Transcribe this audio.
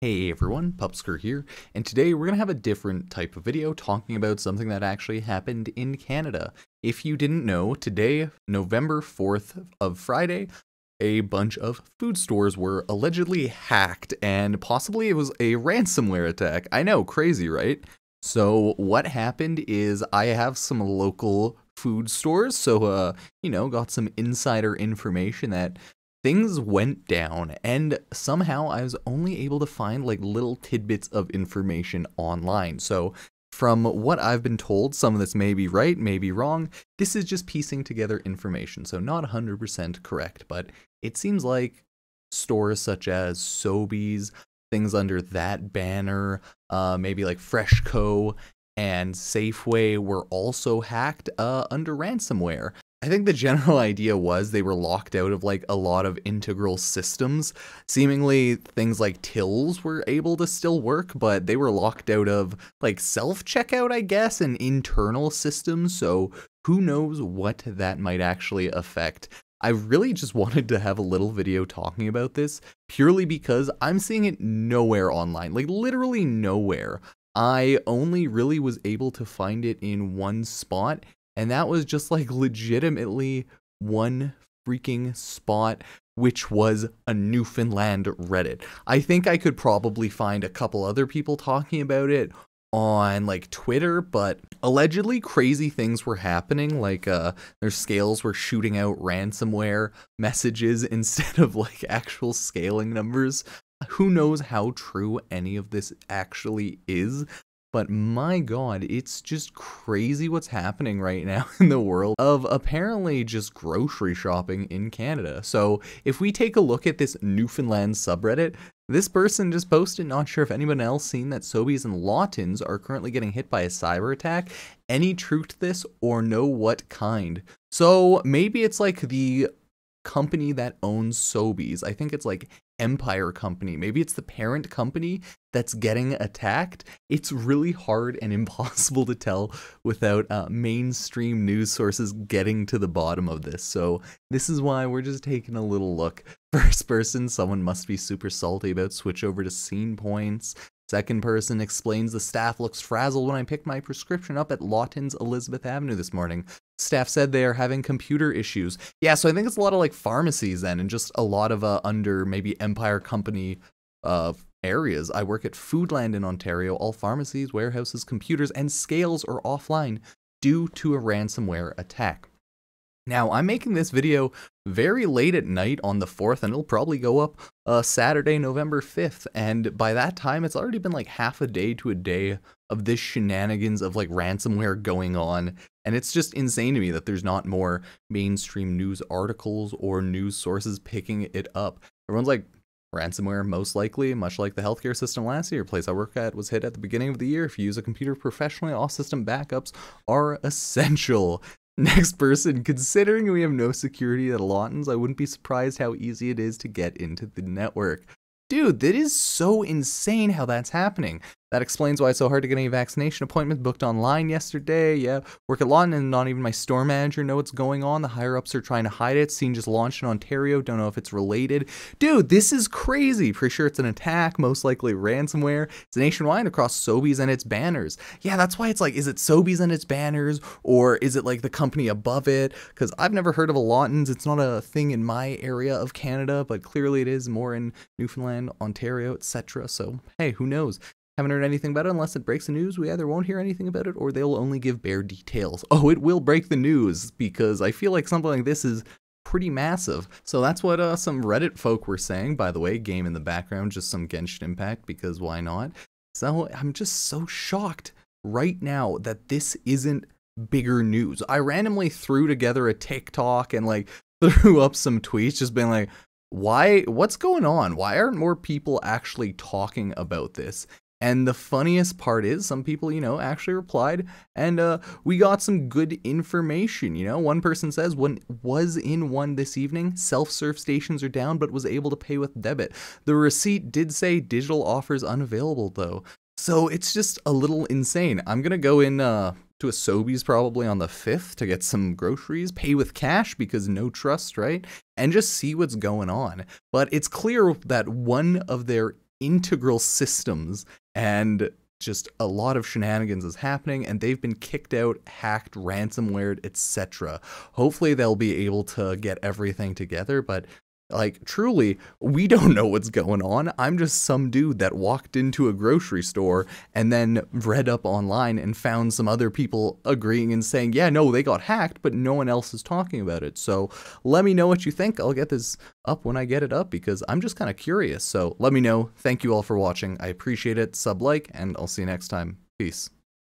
Hey everyone, Pupsker here, and today we're going to have a different type of video talking about something that actually happened in Canada. If you didn't know, today, November 4th of Friday, a bunch of food stores were allegedly hacked, and possibly it was a ransomware attack. I know, crazy, right? So what happened is I have some local food stores, so uh, you know, got some insider information that things went down and somehow I was only able to find like little tidbits of information online. So from what I've been told, some of this may be right, may be wrong. This is just piecing together information, so not 100% correct, but it seems like stores such as Sobeys, things under that banner, uh, maybe like Freshco and Safeway were also hacked uh, under ransomware. I think the general idea was they were locked out of like a lot of integral systems. Seemingly things like tills were able to still work, but they were locked out of like self-checkout, I guess, and internal systems. So who knows what that might actually affect. I really just wanted to have a little video talking about this purely because I'm seeing it nowhere online, like literally nowhere. I only really was able to find it in one spot and that was just like legitimately one freaking spot which was a Newfoundland Reddit. I think I could probably find a couple other people talking about it on like Twitter, but allegedly crazy things were happening. Like uh their scales were shooting out ransomware messages instead of like actual scaling numbers. Who knows how true any of this actually is, but my god, it's just crazy what's happening right now in the world of apparently just grocery shopping in Canada. So if we take a look at this Newfoundland subreddit, this person just posted, not sure if anyone else seen that Sobeys and Lawtons are currently getting hit by a cyber attack. Any truth to this or know what kind? So maybe it's like the company that owns Sobeys. I think it's like Empire Company. Maybe it's the parent company that's getting attacked. It's really hard and impossible to tell without uh, mainstream news sources getting to the bottom of this. So, this is why we're just taking a little look. First person, someone must be super salty about switch over to scene points. Second person explains the staff looks frazzled when I picked my prescription up at Lawton's Elizabeth Avenue this morning. Staff said they are having computer issues. Yeah, so I think it's a lot of like pharmacies then and just a lot of uh, under maybe Empire Company uh, areas. I work at Foodland in Ontario. All pharmacies, warehouses, computers, and scales are offline due to a ransomware attack. Now, I'm making this video very late at night on the 4th, and it'll probably go up uh, Saturday, November 5th. And by that time, it's already been like half a day to a day of this shenanigans of like ransomware going on. And it's just insane to me that there's not more mainstream news articles or news sources picking it up. Everyone's like, Ransomware, most likely, much like the healthcare system last year, place I work at was hit at the beginning of the year. If you use a computer professionally, all system backups are essential. Next person, considering we have no security at Lawtons, I wouldn't be surprised how easy it is to get into the network. Dude, that is so insane how that's happening. That explains why it's so hard to get any vaccination appointments booked online yesterday. Yeah, work at Lawton and not even my store manager know what's going on. The higher ups are trying to hide it. Scene just launched in Ontario. Don't know if it's related. Dude, this is crazy. Pretty sure it's an attack, most likely ransomware. It's nationwide across Sobeys and its banners. Yeah, that's why it's like, is it Sobeys and its banners or is it like the company above it? Because I've never heard of a Lawtons. It's not a thing in my area of Canada, but clearly it is more in Newfoundland, Ontario, etc. So hey, who knows? Haven't heard anything about it unless it breaks the news. We either won't hear anything about it or they'll only give bare details. Oh, it will break the news because I feel like something like this is pretty massive. So that's what uh, some Reddit folk were saying. By the way, game in the background, just some Genshin Impact because why not? So I'm just so shocked right now that this isn't bigger news. I randomly threw together a TikTok and like threw up some tweets just being like, why what's going on? Why aren't more people actually talking about this? And the funniest part is, some people, you know, actually replied, and uh, we got some good information. You know, one person says, "When was in one this evening. Self serve stations are down, but was able to pay with debit. The receipt did say digital offers unavailable, though. So it's just a little insane. I'm gonna go in uh, to a Sobeys probably on the 5th to get some groceries, pay with cash because no trust, right? And just see what's going on. But it's clear that one of their integral systems and just a lot of shenanigans is happening and they've been kicked out, hacked, ransomware, etc. Hopefully they'll be able to get everything together, but like, truly, we don't know what's going on. I'm just some dude that walked into a grocery store and then read up online and found some other people agreeing and saying, yeah, no, they got hacked, but no one else is talking about it. So let me know what you think. I'll get this up when I get it up because I'm just kind of curious. So let me know. Thank you all for watching. I appreciate it. Sub like, and I'll see you next time. Peace.